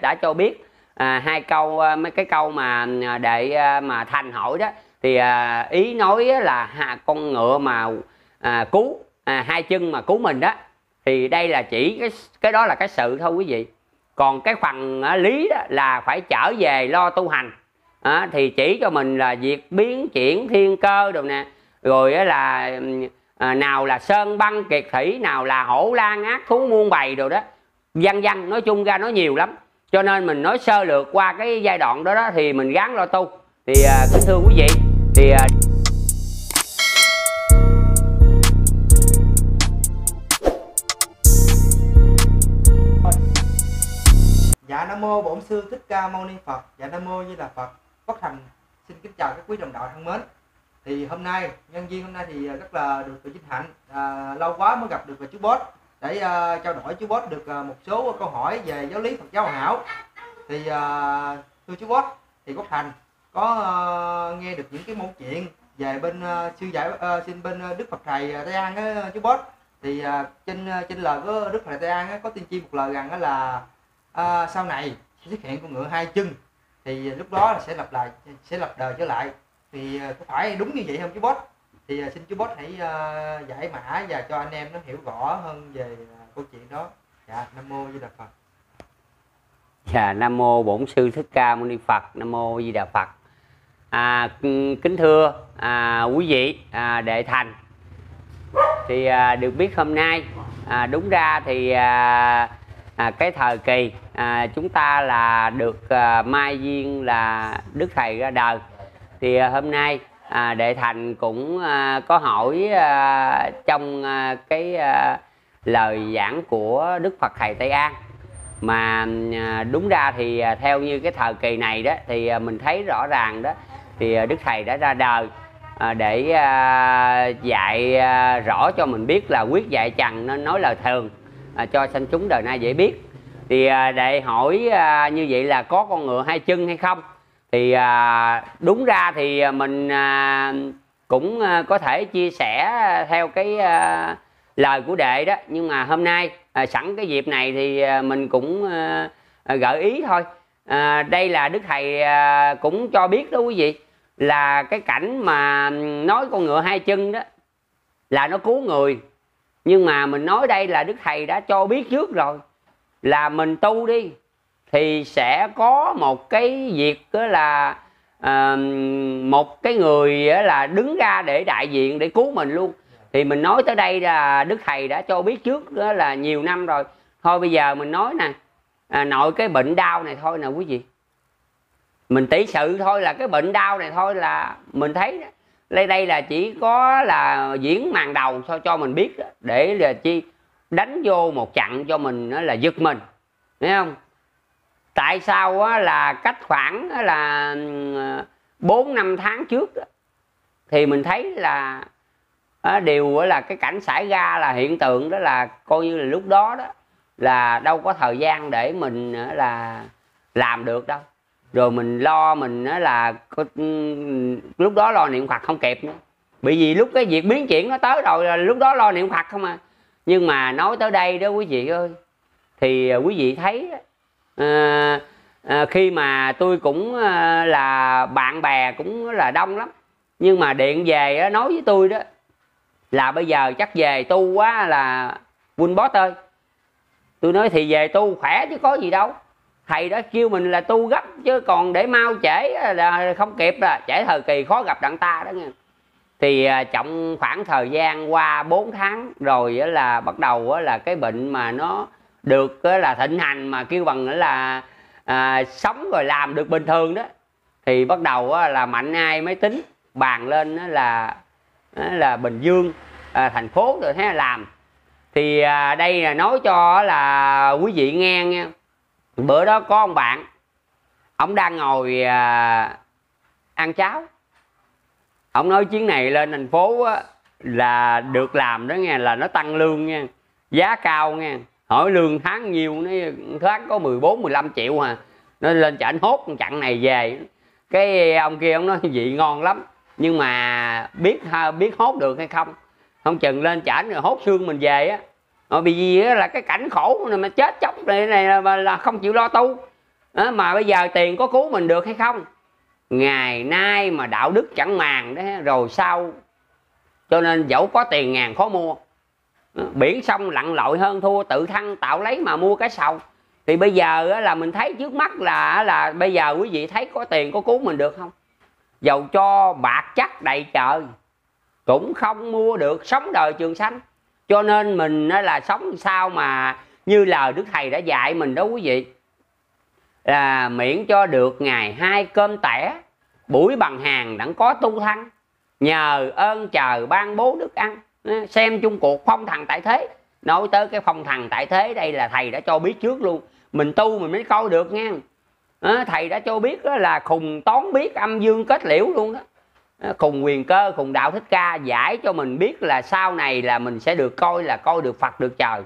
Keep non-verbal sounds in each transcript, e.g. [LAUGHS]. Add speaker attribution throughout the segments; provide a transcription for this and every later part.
Speaker 1: đã cho biết à, hai câu à, mấy cái câu mà à, đệ à, mà thành hỏi đó. Thì à, ý nói là ha, con ngựa mà à, cứu à, hai chân mà cứu mình đó. Thì đây là chỉ cái cái đó là cái sự thôi quý vị. Còn cái phần à, lý đó là phải trở về lo tu hành. À, thì chỉ cho mình là việc biến chuyển thiên cơ rồi nè. Rồi là à, nào là sơn băng kiệt thủy nào là hổ lan ác thú muôn bày rồi đó. Văn văn nói chung ra nó nhiều lắm cho nên mình nói sơ lược qua cái giai đoạn đó đó thì mình gắn lo tu thì à, kính thưa quý vị thì à,
Speaker 2: Dạ Nam mô Bổn sư Thích Ca Mâu Ni Phật. Dạ Nam mô Như Là Phật. Quốc Thành xin kính chào các quý đồng đạo thân mến. Thì hôm nay nhân viên hôm nay thì rất là được vinh hạnh à, lâu quá mới gặp được và chú Boss để uh, trao đổi chú Boss được uh, một số câu hỏi về giáo lý Phật giáo hoàn hảo. Thì uh, thưa chú Boss thì Quốc Thành có uh, nghe được những cái mẫu chuyện về bên uh, sư giải uh, xin bên Đức Phật thầy Tây An á chú Boss. Thì uh, trên trên lời của Đức thầy Tây An á, có tiên tri một lời rằng đó là uh, sau này sẽ xuất hiện con ngựa hai chân. Thì lúc đó là sẽ lập lại sẽ lập đời trở lại. Thì có phải đúng như vậy không chú Boss? Thì à, xin chú Boss hãy à, giải mã và cho anh em nó hiểu rõ hơn về à, câu chuyện đó dạ nam mô di đà phật
Speaker 1: Dạ, Nam mô Bổn sư Thích Ca Mâu Ni Phật, Nam mô Di Đà Phật. À, ừ, kính thưa à, quý vị à, đệ thành. Thì à, được biết hôm nay à, đúng ra thì à, à, cái thời kỳ à, chúng ta là được à, mai duyên là Đức thầy ra đời. Thì à, hôm nay à, đệ thành cũng à, có hỏi à, trong à, cái à, lời giảng của Đức Phật thầy Tây An. Mà à, đúng ra thì à, theo như cái thời kỳ này đó thì à, mình thấy rõ ràng đó thì à, đức thầy đã ra đời à, để à, dạy à, rõ cho mình biết là quyết dạy trần nên nói lời thường à, cho sanh chúng đời nay dễ biết. Thì à, để hỏi à, như vậy là có con ngựa hai chân hay không? Thì à, đúng ra thì mình à, cũng à, có thể chia sẻ theo cái à, lời của đệ đó. Nhưng mà hôm nay à, sẵn cái dịp này thì à, mình cũng à, à, gợi ý thôi. À, đây là đức thầy à, cũng cho biết đó quý vị là cái cảnh mà nói con ngựa hai chân đó là nó cứu người. Nhưng mà mình nói đây là đức thầy đã cho biết trước rồi là mình tu đi thì sẽ có một cái việc đó là à, một cái người là đứng ra để đại diện để cứu mình luôn. Thì mình nói tới đây là đức thầy đã cho biết trước đó là nhiều năm rồi. Thôi bây giờ mình nói nè à, nội cái bệnh đau này thôi nè quý vị. Mình tỷ sự thôi là cái bệnh đau này thôi là mình thấy đó. Đây đây là chỉ có là diễn màn đầu thôi cho mình biết đó, để là chi đánh vô một chặn cho mình đó là giật mình thấy không? Tại sao á, là cách khoảng á là bốn năm tháng trước đó, thì mình thấy là á, điều á là cái cảnh xảy ra là hiện tượng đó là coi như là lúc đó đó là đâu có thời gian để mình á là làm được đâu. Rồi mình lo mình á là lúc đó lo niệm phật không kịp nữa. Bởi vì lúc cái việc biến chuyển nó tới rồi là lúc đó lo niệm phật không à. Nhưng mà nói tới đây đó quý vị ơi thì ờ, quý vị thấy à, à, khi mà tôi cũng à, là bạn bè cũng là đông lắm. Nhưng mà điện về á, nói với tôi đó là bây giờ chắc về tu quá là quên bó ơi. Tôi nói thì về tu khỏe chứ có gì đâu. Thầy đã kêu mình là tu gấp chứ còn để mau trễ là không kịp là trễ thời kỳ khó gặp đặng ta đó nghe. Thì trọng khoảng thời gian qua 4 tháng rồi là bắt đầu là cái bệnh mà nó được là thịnh hành mà kêu bằng là à, sống rồi làm được bình thường đó. Thì bắt đầu là mạnh ai mới tính bàn lên là là bình dương à, thành phố rồi thế là làm. Thì à, đây là nói cho là quý vị nghe nghe. Bữa đó có ông bạn ông đang ngồi à, ăn cháo. Ông nói chuyến này lên thành phố á, là được làm đó nghe là nó tăng lương nha giá cao nha hỏi lương tháng nhiều nó tháng có 14 15 triệu à. Nó lên chợ hốt chặn này về. Cái ông kia ông nói vị ngon lắm nhưng mà biết biết hốt được hay không? Không chừng lên chảnh rồi hốt xương mình về á. Rồi bị gì á là cái cảnh khổ này mà chết chóc này, này là, là không chịu lo tu. À, mà bây giờ tiền có cứu mình được hay không? Ngày nay mà đạo đức chẳng màng đó rồi sau. Cho nên dẫu có tiền ngàn khó mua biển sông lặn lội hơn thua, tự thân tạo lấy mà mua cái sầu. Thì bây giờ là mình thấy trước mắt là là bây giờ quý vị thấy có tiền có cứu mình được không? Dầu cho bạc chắc đầy trời, cũng không mua được sống đời trường sanh. Cho nên mình là sống sao mà như lời đức thầy đã dạy mình đó quý vị. Là miễn cho được ngày hai cơm tẻ, buổi bằng hàng đặng có tu thân nhờ ơn trời ban bố đức ăn xem chung cuộc phong thần tại thế. Nói tới cái phong thần tại thế đây là thầy đã cho biết trước luôn. Mình tu mình mới coi được nha à, ờ, thầy đã cho biết đó là khùng tón biết âm dương kết liễu luôn đó. À, khùng quyền cơ khùng đạo thích ca giải cho mình biết là sau này là mình sẽ được coi là coi được phật được trời.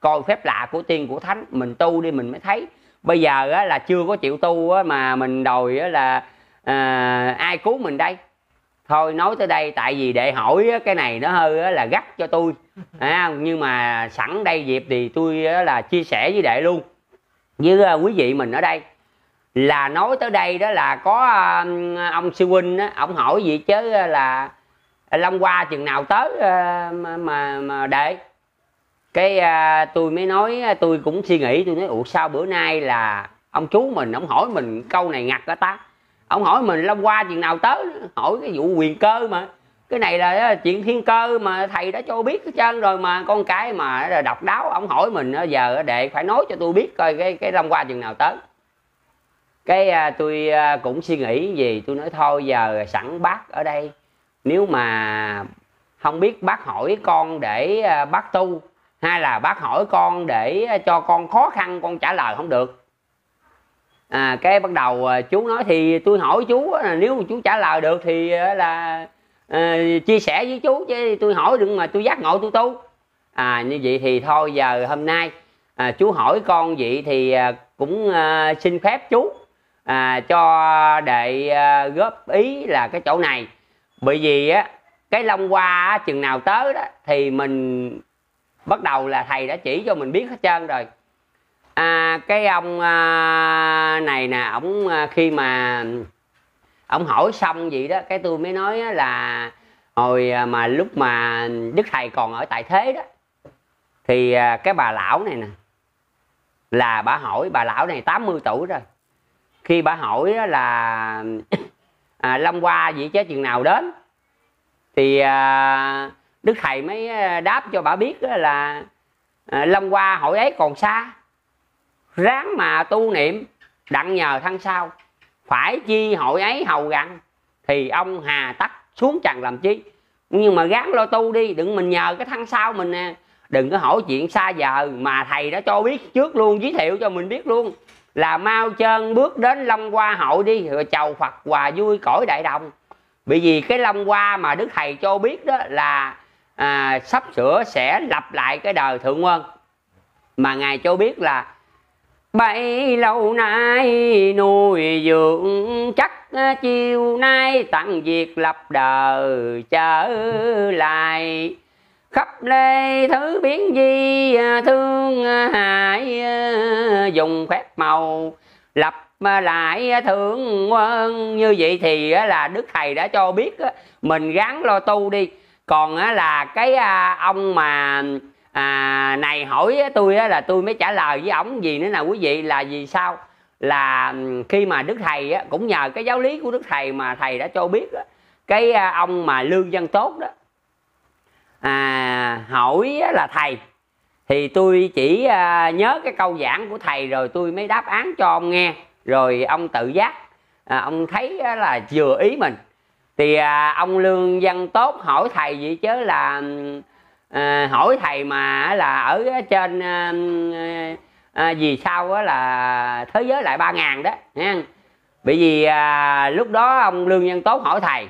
Speaker 1: Coi phép lạ của tiên của thánh. Mình tu đi mình mới thấy. Bây giờ á, là chưa có chịu tu á, mà mình đòi á, là à, ai cứu mình đây? Thôi nói tới đây tại vì để hỏi cái này nó hơi là gắt cho tôi. [LAUGHS] À, nhưng mà sẵn đây dịp thì tôi là chia sẻ với đệ luôn. Với à, quý vị mình ở đây là nói tới đây đó là có ông sư huynh á ông hỏi gì chứ là long qua chừng nào tới à, mà mà, mà đệ? Cái à, tôi mới nói tôi cũng suy nghĩ tôi nói ủa sao bữa nay là ông chú mình ông hỏi mình câu này ngặt ở ta ông hỏi mình long qua chuyện nào tới? Hỏi cái vụ quyền cơ mà. Cái này là chuyện thiên cơ mà thầy đã cho biết hết trơn rồi mà con cái mà độc đáo. Ông hỏi mình giờ đệ, phải nói cho tôi biết coi cái cái long qua chừng nào tới. Cái à, tôi à, cũng suy nghĩ gì, tôi nói thôi, giờ sẵn bác ở đây. Nếu mà không biết bác hỏi con để à, bác tu, hay là bác hỏi con để cho con khó khăn, con trả lời không được à, cái bắt đầu à, chú nói thì tôi hỏi chú là nếu mà chú trả lời được thì à, là à, chia sẻ với chú chứ tôi hỏi đừng mà tôi giác ngộ tôi tu. À như vậy thì thôi giờ hôm nay à, chú hỏi con vậy thì à, cũng à, xin phép chú à, cho đệ à, góp ý là cái chỗ này. Bởi vì á cái long qua chừng nào tới đó thì mình bắt đầu là thầy đã chỉ cho mình biết hết trơn rồi à, cái ông à, này nè ổng à, khi mà ông hỏi xong vậy đó cái tôi mới nói là hồi à, mà lúc mà đức thầy còn ở tại thế đó thì à, cái bà lão này nè là bà hỏi bà lão này 80 tuổi rồi. Khi bà hỏi đó là [COUGHS] à, lâm qua vậy chứ chừng nào đến thì à, đức thầy mới à, đáp cho bà biết là à, lâm qua hỏi ấy còn xa ráng mà tu niệm. Đặng nhờ thân sau phải chi hội ấy hầu gặn. Thì ông hà tắc xuống trần làm chi. Nhưng mà gắng lo tu đi. Đừng mình nhờ cái thân sau mình nè. Đừng có hỏi chuyện xa giờ mà thầy đã cho biết trước luôn giới thiệu cho mình biết luôn. Là mau chân bước đến long hoa hội đi rồi chầu phật hòa vui cõi đại đồng. Bởi vì cái long hoa mà đức thầy cho biết đó là à, sắp sửa sẽ lập lại cái đời thượng quân. Mà ngài cho biết là bấy lâu nay nuôi dưỡng, chắc chiều nay tặng việc lập đời trở lại. Khắp lê thứ biến di, thương hại, dùng phép màu, lập lại thượng quân. Như vậy thì là đức thầy đã cho biết mình gắng lo tu đi. Còn là cái à, ông mà à, này hỏi tôi là tôi mới trả lời với ổng gì nữa nè quý vị là vì sao? Là khi mà đức thầy cũng nhờ cái giáo lý của đức thầy mà thầy đã cho biết cái à, ông mà lương dân tốt đó. À, hỏi là thầy thì tôi chỉ à, nhớ cái câu giảng của thầy rồi tôi mới đáp án cho ông nghe. Rồi ông tự giác à, ông thấy là vừa ý mình. Thì à, ông lương dân tốt hỏi thầy gì chứ là à, hỏi thầy mà là ở trên à, à, vì sao á là thế giới lại ba ngàn đó nha bởi vì à, lúc đó ông lương nhân tốt hỏi thầy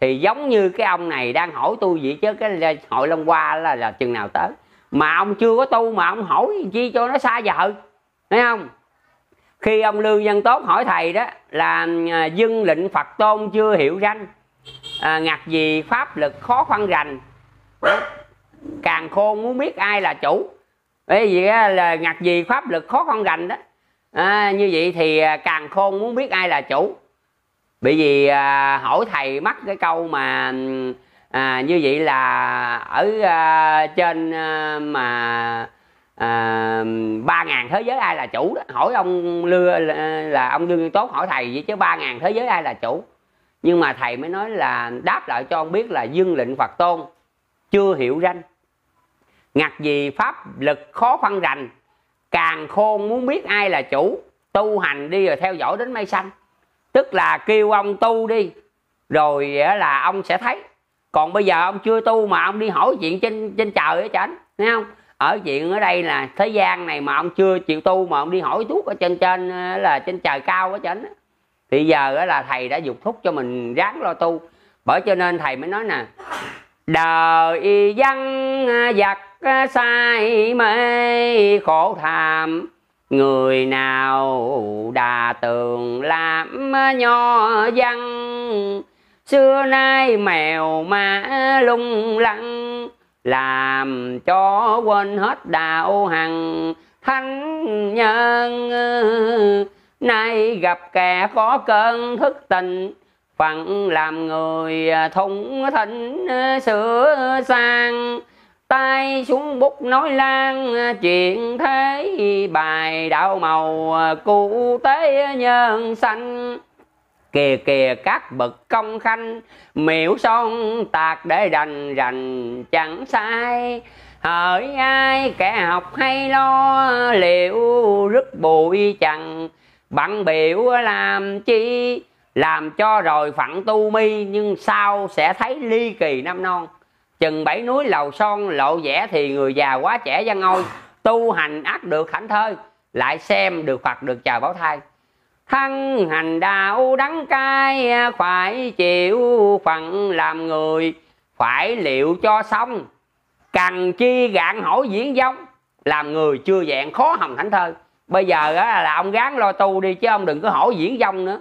Speaker 1: thì giống như cái ông này đang hỏi tôi vậy chứ cái hội long qua là, là chừng nào tới. Mà ông chưa có tu mà ông hỏi chi cho nó xa vợ thấy không? Khi ông lương dân tốt hỏi thầy đó là à, dân lệnh phật tôn chưa hiểu danh à, ngặt gì pháp lực khó khoan rành càng khôn muốn biết ai là chủ. Bởi vì là ngặt gì pháp lực khó con rành đó. À, như vậy thì à, càng khôn muốn biết ai là chủ. Bởi vì à, hỏi thầy mắc cái câu mà à, như vậy là ở à, trên à, mà à, ba ngàn thế giới ai là chủ đó. Hỏi ông lưa là, là ông lương tốt hỏi thầy vậy chứ ba ngàn thế giới ai là chủ? Nhưng mà thầy mới nói là đáp lại cho ông biết là dương lệnh phật tôn chưa hiểu ranh ngặt gì pháp lực khó phân rành, càng khôn muốn biết ai là chủ, tu hành đi rồi theo dõi đến mây xanh tức là kêu ông tu đi, rồi là ông sẽ thấy. Còn bây giờ ông chưa tu mà ông đi hỏi chuyện trên trên trời á chảnh thấy không? Ở chuyện ở đây là thế gian này mà ông chưa chịu tu mà ông đi hỏi thuốc ở trên trên là trên trời cao á chảnh thì giờ là thầy đã dục thúc cho mình ráng lo tu. Bởi cho nên thầy mới nói nè, đời dân à, giặc sai mê, khổ thảm. Người nào đà tường làm nho văn xưa nay mèo mã lung lăng, làm cho quên hết đạo hằng. Thánh nhân, nay gặp kẻ có cơn thức tình, phận làm người thủng thỉnh sửa sang tay xuống bút nói lan à, chuyện thế bài đạo màu à, cụ tế nhân sanh. Kìa kìa các bậc công khanh, miễu son tạc để đành rành chẳng sai. Hỡi ai kẻ học hay lo, liệu rất bụi chẳng bằng biểu làm chi, làm cho rồi phận tu mi, nhưng sau sẽ thấy ly kỳ năm non? Chừng bảy núi lầu son lộ vẻ thì người già quá trẻ văn ngôi. Tu hành ác được hạnh thơi lại xem được phật được chờ báo thai thân hành đạo đắng cay phải chịu phận làm người phải liệu cho xong. Cần chi gạn hỏi diễn giống làm người chưa dạng khó hồng thánh thơ bây giờ á, là ông gán lo tu đi chứ ông đừng có hỏi diễn dông nữa.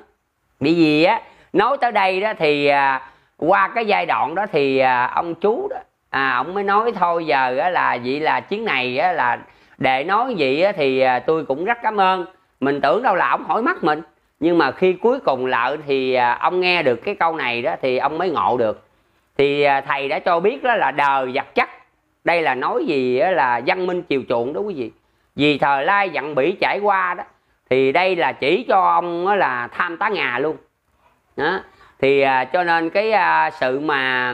Speaker 1: Bị gì á nói tới đây đó thì à, qua cái giai đoạn đó thì à, ông chú đó à ông mới nói thôi giờ á, là vậy là chuyến này á, là để nói vậy á, thì à, tôi cũng rất cảm ơn. Mình tưởng đâu là ông hỏi mắt mình. Nhưng mà khi cuối cùng lại ừ thì à, ông nghe được cái câu này đó thì ông mới ngộ được. Thì à, thầy đã cho biết đó là đời vật chất đây là nói gì á, là văn minh chiều chuộng đó quý vị. Vì thời lai dặn bỉ trải qua đó thì đây là chỉ cho ông là tham tá ngà luôn. Đó thì à, cho nên cái à, sự mà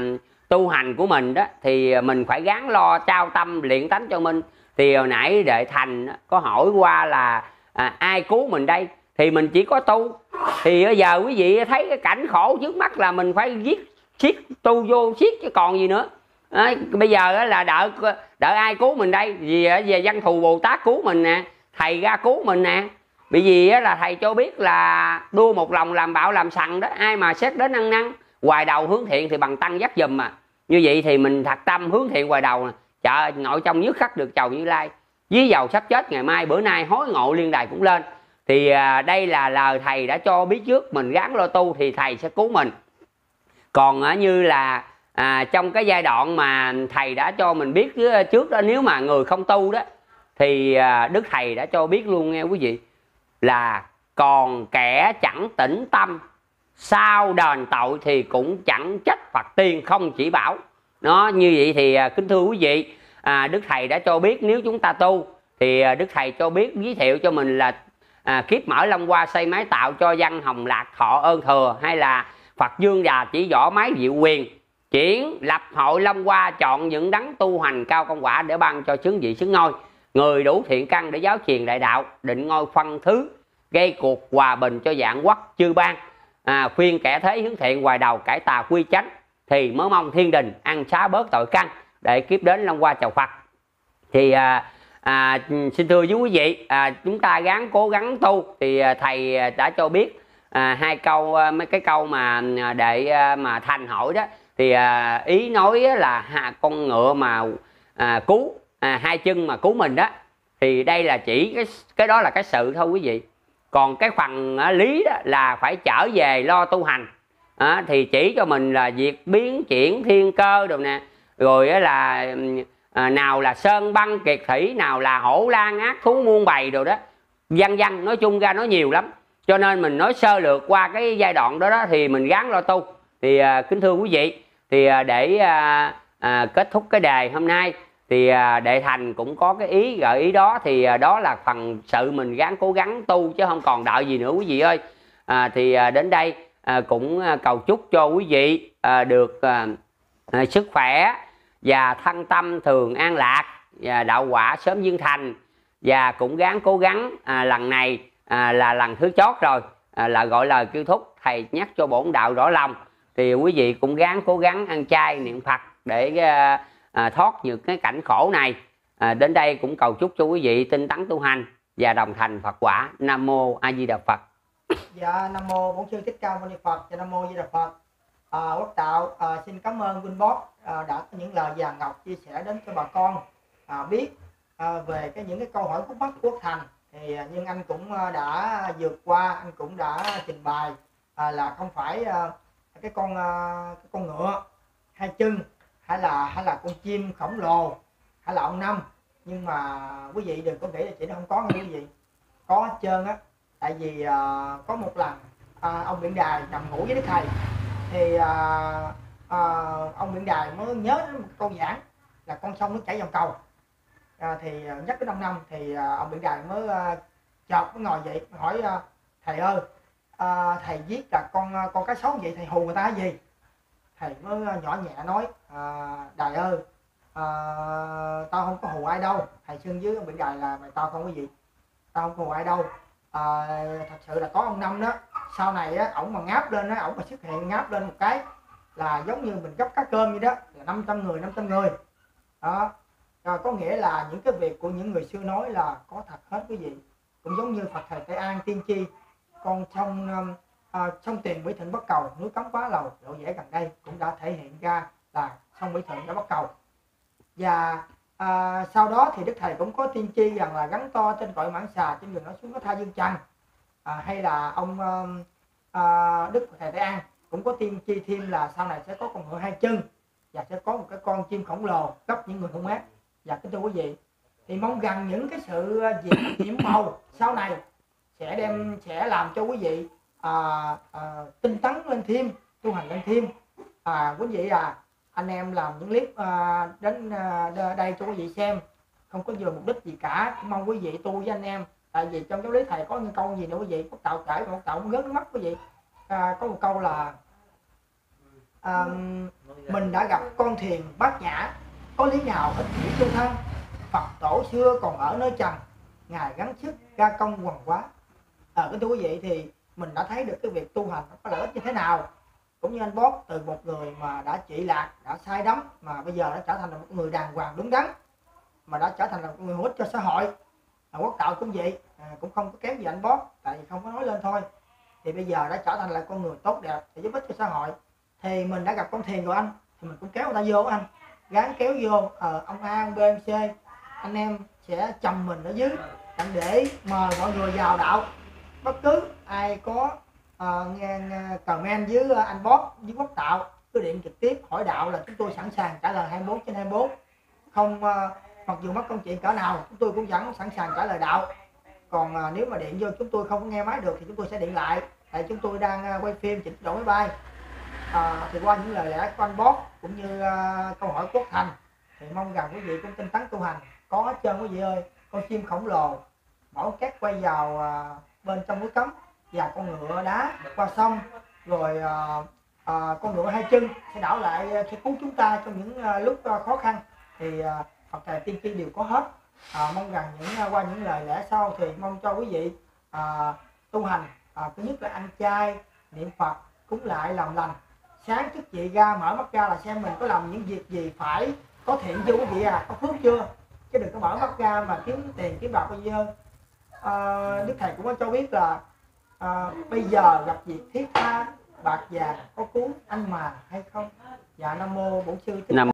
Speaker 1: tu hành của mình đó thì mình phải gắng lo trao tâm luyện tánh cho mình. Thì hồi nãy đệ thành có hỏi qua là à, ai cứu mình đây? Thì mình chỉ có tu. Thì bây giờ quý vị thấy cái cảnh khổ trước mắt là mình phải giết siết tu vô siết chứ còn gì nữa. À, bây giờ là đợi đợi ai cứu mình đây? Vì về văn thù bồ tát cứu mình nè thầy ra cứu mình nè bởi vì là thầy cho biết là đua một lòng làm bạo làm sằng đó ai mà xét đến ăn năn hoài đầu hướng thiện thì bằng tăng dắt dùm mà. Như vậy thì mình thật tâm hướng thiện hoài đầu chợ nội trong nhất khắc được chầu như lai. Dí dầu sắp chết ngày mai bữa nay hối ngộ liên đài cũng lên. Thì à, đây là lời thầy đã cho biết trước mình gắng lo tu thì thầy sẽ cứu mình. Còn như là à, trong cái giai đoạn mà thầy đã cho mình biết à, trước đó nếu mà người không tu đó thì à, đức thầy đã cho biết luôn nghe quý vị là còn kẻ chẳng tĩnh tâm sau đền tội thì cũng chẳng trách phật tiên không chỉ bảo. Nó như vậy thì à, kính thưa quý vị à, đức thầy đã cho biết nếu chúng ta tu thì à, đức thầy cho biết giới thiệu cho mình là à, kiếp mở long qua xây máy tạo cho văn hồng lạc thọ ơn thừa hay là phật dương già chỉ võ máy diệu quyền. Chuyển lập hội long qua chọn những đấng tu hành cao công quả để ban cho chứng vị xứng ngôi người đủ thiện căn để giáo truyền đại đạo định ngôi phân thứ gây cuộc hòa bình cho dạng quốc chư bang. À, khuyên kẻ thế hướng thiện hoài đầu cải tà quy chánh thì mới mong thiên đình ăn xá bớt tội căn để kiếp đến long qua chào phật. Thì à, à, xin thưa với quý vị à, chúng ta gắng cố gắng tu. Thì à, thầy đã cho biết à, hai câu à, mấy cái câu mà à, để à, mà thành hỏi đó. Thì à, ý nói là ha, con ngựa mà à, cứu à, hai chân mà cứu mình đó thì đây là chỉ cái cái đó là cái sự thôi quý vị. Còn cái phần à, lý đó là phải trở về lo tu hành. À, thì chỉ cho mình là việc biến chuyển thiên cơ rồi nè rồi là à, nào là sơn băng kiệt thủy nào là hổ lan ác thú muôn bày rồi đó. Văn văn nói chung ra nói nhiều lắm. Cho nên mình nói sơ lược qua cái giai đoạn đó đó thì mình gắn lo tu. Thì à, kính thưa quý vị thì à, để à, à, kết thúc cái đề hôm nay thì à, đệ thành cũng có cái ý gợi ý đó. Thì à, đó là phần sự mình gắng cố gắng tu chứ không còn đợi gì nữa quý vị ơi. À, thì à, đến đây à, cũng cầu chúc cho quý vị à, được à, sức khỏe và thân tâm thường an lạc và đạo quả sớm viên thành. Và cũng gắng cố gắng à, lần này à, là lần thứ chót rồi à, là gọi lời kêu thúc thầy nhắc cho bổn đạo rõ lòng. Thì quý vị cũng gắng cố gắng ăn chay niệm phật để à, à, thoát những cái cảnh khổ này à, đến đây cũng cầu chúc cho quý vị tinh tấn tu hành và đồng thành phật quả nam mô a di đà phật
Speaker 2: Dạ Nam mô Bổn sư Thích Ca Mâu Ni Phật. Dạ Nam mô Di Đà Phật. À, Quốc Tạo à, xin cảm ơn Vinh Boss à, đã có những lời vàng ngọc chia sẻ đến cho bà con à, biết à, về cái những cái câu hỏi khúc mắc của Quốc Thành. Thì à, nhưng anh cũng à, đã vượt qua, anh cũng đã trình bày à, là không phải à, cái con à, cái con ngựa hai chân hay là hay là con chim khổng lồ hay là ông năm. Nhưng mà quý vị đừng có nghĩ là chỉ nó không có nha quý vị. Có hết trơn á. Tại vì uh, có một lần uh, ông biển đài nằm ngủ với đức thầy. Thì uh, uh, ông biển đài mới nhớ đến một câu giảng là con sông nó chảy dòng cầu uh, thì nhắc đến ông năm thì uh, ông biển đài mới uh, chợt mới ngồi dậy hỏi uh, thầy ơi uh, thầy viết là con con cá sấu vậy? Thầy hù người ta cái gì? Thầy mới ờ, nhỏ nhẹ nói à, đài ơi à, tao không có hù ai đâu. Thầy xưng dưới ông đài là mày tao không có gì tao không có hù ai đâu. À, thật sự là có ông năm đó sau này á ổng mà ngáp lên á ổng mà xuất hiện ngáp lên một cái là giống như mình gấp cá cơm vậy đó là 500 người 500 người. Đó. À, có nghĩa là những cái việc của những người xưa nói là có thật hết quý vị. Cũng giống như Phật thầy Tây An tiên tri con trong à, sông tiền Mỹ Thịnh Bắc Cầu núi cấm quá lầu lộ vẻ gần đây cũng đã thể hiện ra là sông Mỹ Thịnh đã bắt cầu. Và à, sau đó thì đức thầy cũng có tiên tri rằng là gắn to trên cội mãn xà trên đường nó xuống có tha dương trăng. À, hay là ông um, à, đức thầy Tây An cũng có tiên tri thêm là sau này sẽ có con ngựa hai chân và sẽ có một cái con chim khổng lồ gấp những người hung ác. Và kính thưa quý vị thì mong rằng những cái sự à, diễn nhiễm màu sau này sẽ đem sẽ làm cho quý vị à, à, tinh tấn lên thêm tu hành lên thêm. À, quý vị à anh em làm những clip à, đến à, đây cho quý vị xem. Không có vừa mục đích gì cả. Mong quý vị tu với anh em. Tại vì trong giáo lý thầy có những câu gì nữa quý vị có tạo cãi một tạo gớt mắt quý vị. À, có một câu là à, mình đã gặp con thiền bát nhã có lý nào ích kỷ chung thân? Phật tổ xưa còn ở nơi trần ngài gắng sức ra công quần quá à, kính thưa quý vị thì mình đã thấy được cái việc tu hành nó có lợi ích như thế nào. Cũng như anh Bót từ một người mà đã trị lạc đã sai đắm mà bây giờ đã trở thành là một người đàng hoàng đúng đắn mà đã trở thành là một người hữu ích cho xã hội. À, quốc tạo cũng vậy à, cũng không có kém gì anh Bót tại vì không có nói lên thôi. Thì bây giờ đã trở thành là con người tốt đẹp để giúp ích cho xã hội. Thì mình đã gặp con thiền rồi anh thì mình cũng kéo người ta vô anh gán kéo vô ờ, ông A ông B ông C. Anh em sẽ chầm mình ở dưới để mời mọi người vào đạo bất cứ ai có uh, nghe, nghe comment với uh, ờ, anh Bob với Quốc Tạo cứ điện trực tiếp hỏi đạo là chúng tôi sẵn sàng trả lời 24 trên 24 không uh, mặc dù mất công chuyện cỡ nào chúng tôi cũng vẫn sẵn sàng trả lời đạo. Còn uh, nếu mà điện vô chúng tôi không có nghe máy được thì chúng tôi sẽ điện lại tại chúng tôi đang uh, quay phim chỉnh độ máy bay. Uh, thì qua những lời lẽ của anh Bob cũng như uh, câu hỏi Quốc Thành thì mong rằng quý vị cũng tinh tấn tu hành. Có hết trơn quý vị ơi con chim khổng lồ mỗi cát quay vào uh, bên trong núi cấm và con ngựa đá qua sông. Rồi à, à, con ngựa hai chân sẽ đảo lại ờ, sẽ cứu chúng ta trong những à, lúc à, khó khăn. Thì à, Phật thầy tiên tri đều có hết. À, mong rằng những qua những lời lẽ sau thì mong cho quý vị à, tu hành à, thứ nhất là ăn chay niệm Phật cúng lại làm lành. Sáng thức dậy ra mở mắt ra là xem mình có làm những việc gì phải có thiện chưa quý vị à có phước chưa? Chứ đừng có mở mắt ra mà kiếm tiền kiếm bạc bao nhiêu uh, đức thầy cũng có cho biết là uh, bây giờ gặp việc thiết tha bạc vàng có cuốn anh mà hay không? Dạ nam mô bổn sư thích
Speaker 1: Nam